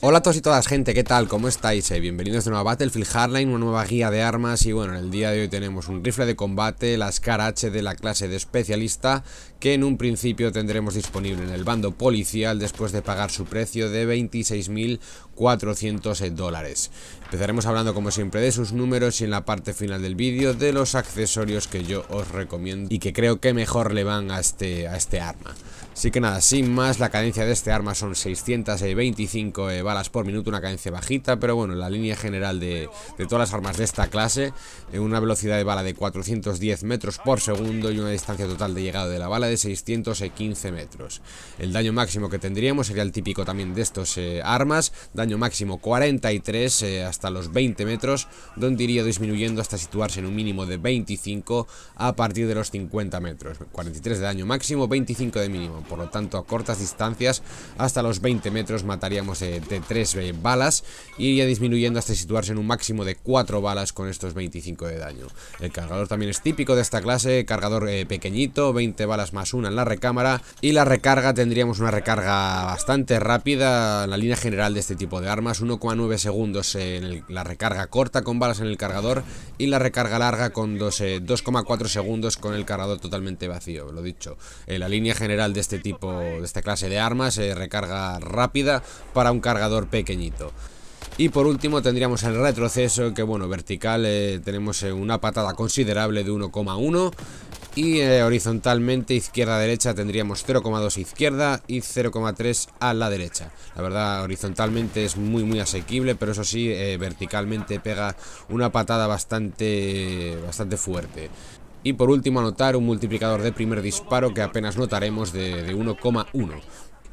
Hola a todos y todas gente, ¿qué tal? ¿Cómo estáis? Eh, bienvenidos de nuevo a Battlefield Hardline, una nueva guía de armas y bueno, en el día de hoy tenemos un rifle de combate, la Scar H de la clase de especialista que en un principio tendremos disponible en el bando policial después de pagar su precio de 26.400 dólares. Empezaremos hablando como siempre de sus números y en la parte final del vídeo de los accesorios que yo os recomiendo y que creo que mejor le van a este, a este arma. Así que nada, sin más, la cadencia de este arma son 625 eh, balas por minuto, una cadencia bajita, pero bueno, la línea general de, todas las armas de esta clase, en una velocidad de bala de 410 metros por segundo y una distancia total de llegada de la bala de 615 metros. El daño máximo que tendríamos sería el típico también de estos eh, armas, daño máximo 43 eh, hasta los 20 metros, donde iría disminuyendo hasta situarse en un mínimo de 25 a partir de los 50 metros. 43 de daño máximo, 25 de mínimo por lo tanto a cortas distancias hasta los 20 metros mataríamos de 3 eh, balas iría disminuyendo hasta situarse en un máximo de 4 balas con estos 25 de daño. El cargador también es típico de esta clase, cargador eh, pequeñito, 20 balas más una en la recámara y la recarga tendríamos una recarga bastante rápida la línea general de este tipo de armas, 1,9 segundos en la recarga corta con balas en el cargador y la recarga larga con 2,4 eh, segundos con el cargador totalmente vacío, lo dicho, en la línea general de este este tipo, de esta clase de armas, eh, recarga rápida para un cargador pequeñito. Y por último tendríamos el retroceso, que bueno, vertical eh, tenemos eh, una patada considerable de 1,1 y horizontalmente izquierda-derecha tendríamos 0,2 izquierda y 0,3 a la derecha. La verdad, horizontalmente es muy muy asequible, pero eso sí, verticalmente pega una patada bastante, bastante fuerte. Y por último anotar un multiplicador de primer disparo que apenas notaremos de, de 1,1.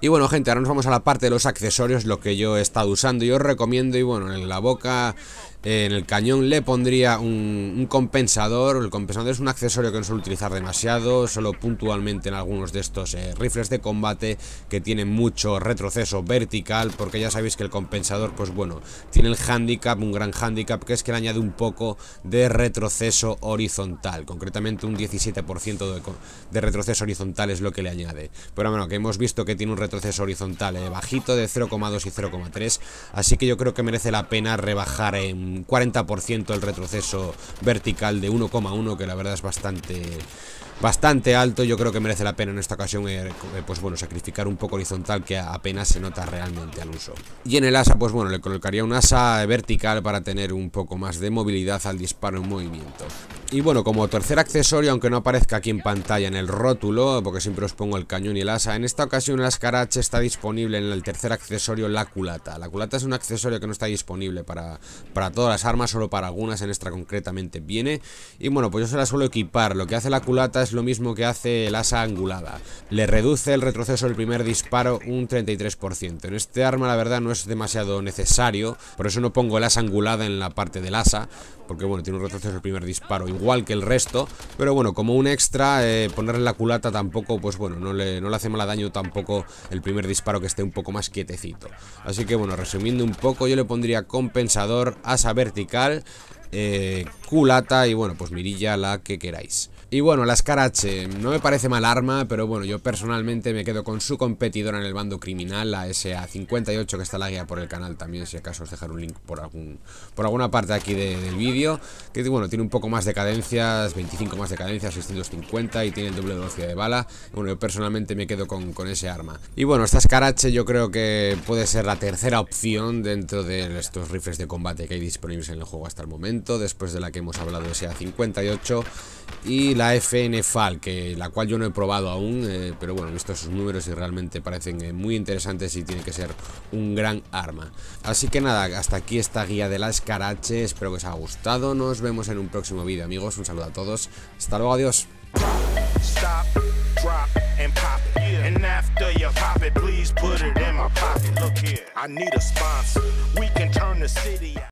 Y bueno gente, ahora nos vamos a la parte de los accesorios, lo que yo he estado usando y os recomiendo y bueno, en la boca en el cañón le pondría un, compensador. El compensador es un accesorio que no suelo utilizar demasiado, solo puntualmente en algunos de estos eh, rifles de combate que tienen mucho retroceso vertical, porque ya sabéis que el compensador, pues bueno, tiene el handicap, un gran handicap, que es que le añade un poco de retroceso horizontal, concretamente un 17% de, retroceso horizontal es lo que le añade. Pero bueno, que hemos visto que tiene un retroceso horizontal eh, bajito de 0,2 y 0,3, así que yo creo que merece la pena rebajar en 40% el retroceso vertical de 1,1 que la verdad es bastante bastante alto. Yo creo que merece la pena en esta ocasión eh, eh, pues bueno sacrificar un poco horizontal que apenas se nota realmente al uso y en el asa pues bueno le colocaría un asa vertical para tener un poco más de movilidad al disparo en movimiento y bueno, como tercer accesorio, aunque no aparezca aquí en pantalla en el rótulo, porque siempre os pongo el cañón y el asa, en esta ocasión la Scarache está disponible en el tercer accesorio, la culata. La culata es un accesorio que no está disponible para, para todas las armas, solo para algunas, en esta concretamente viene. Y bueno, pues yo se la suelo equipar. Lo que hace la culata es lo mismo que hace el asa angulada. Le reduce el retroceso del primer disparo un 33%. En este arma la verdad no es demasiado necesario, por eso no pongo el asa angulada en la parte del asa, porque bueno, tiene un retroceso del primer disparo igual que el resto, pero bueno, como un extra, eh, ponerle la culata tampoco, pues bueno, no le, no le hace mal daño tampoco el primer disparo que esté un poco más quietecito. Así que bueno, resumiendo un poco, yo le pondría compensador, asa vertical, eh, culata y bueno, pues mirilla la que queráis. Y bueno, la Scarache no me parece mal arma, pero bueno, yo personalmente me quedo con su competidora en el bando criminal, la SA58, que está la guía por el canal también, si acaso os dejar un link por algún por alguna parte aquí del vídeo, que bueno, tiene un poco más de cadencias, 25 más de cadencias, 650 y tiene el doble velocidad de bala. Bueno, yo personalmente me quedo con, con ese arma. Y bueno, esta Scarache yo creo que puede ser la tercera opción dentro de estos rifles de combate que hay disponibles en el juego hasta el momento, después de la que hemos hablado de SA58 y la FN FAL, que, la cual yo no he probado aún, eh, pero bueno, he visto sus números y realmente parecen eh, muy interesantes y tiene que ser un gran arma. Así que nada, hasta aquí esta guía de la escarache, espero que os haya gustado, nos vemos en un próximo vídeo amigos, un saludo a todos, hasta luego, adiós.